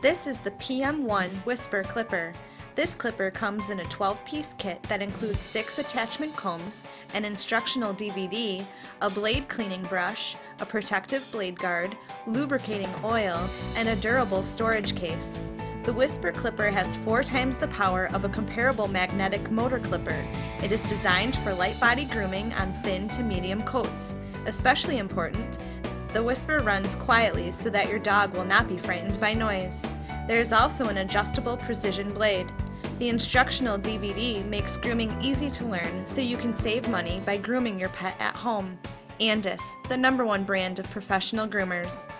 This is the PM1 Whisper Clipper. This clipper comes in a 12 piece kit that includes six attachment combs, an instructional DVD, a blade cleaning brush, a protective blade guard, lubricating oil, and a durable storage case. The Whisper Clipper has four times the power of a comparable magnetic motor clipper. It is designed for light body grooming on thin to medium coats. Especially important, the Whisper runs quietly so that your dog will not be frightened by noise. There is also an adjustable precision blade. The instructional DVD makes grooming easy to learn so you can save money by grooming your pet at home. Andis, the number one brand of professional groomers.